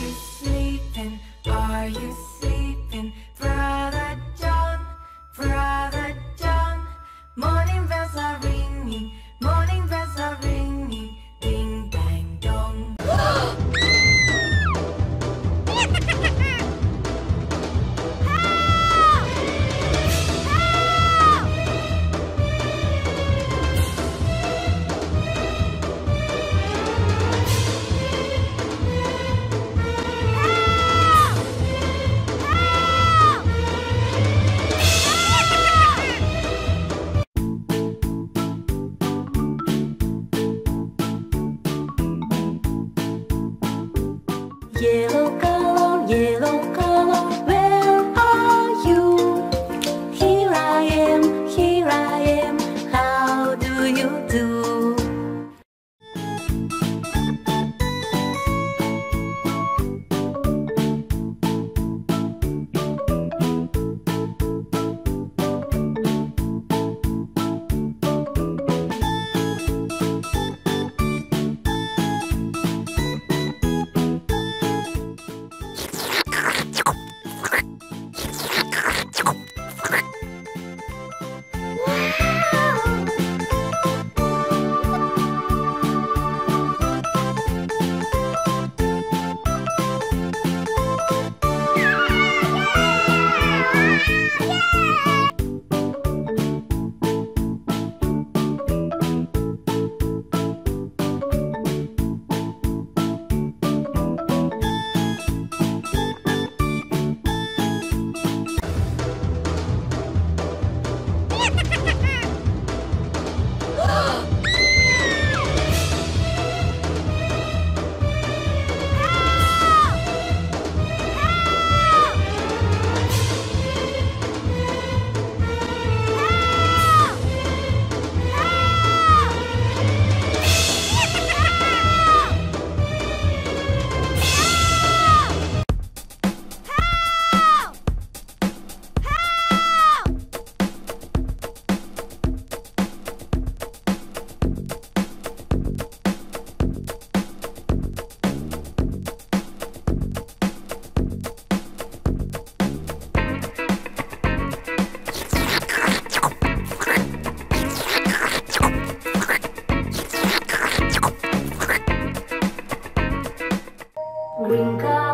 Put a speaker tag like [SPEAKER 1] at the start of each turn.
[SPEAKER 1] you sleeping? Are you sleeping? Brother John, Brother John. Morning bells are ringing, quiero
[SPEAKER 2] brincar.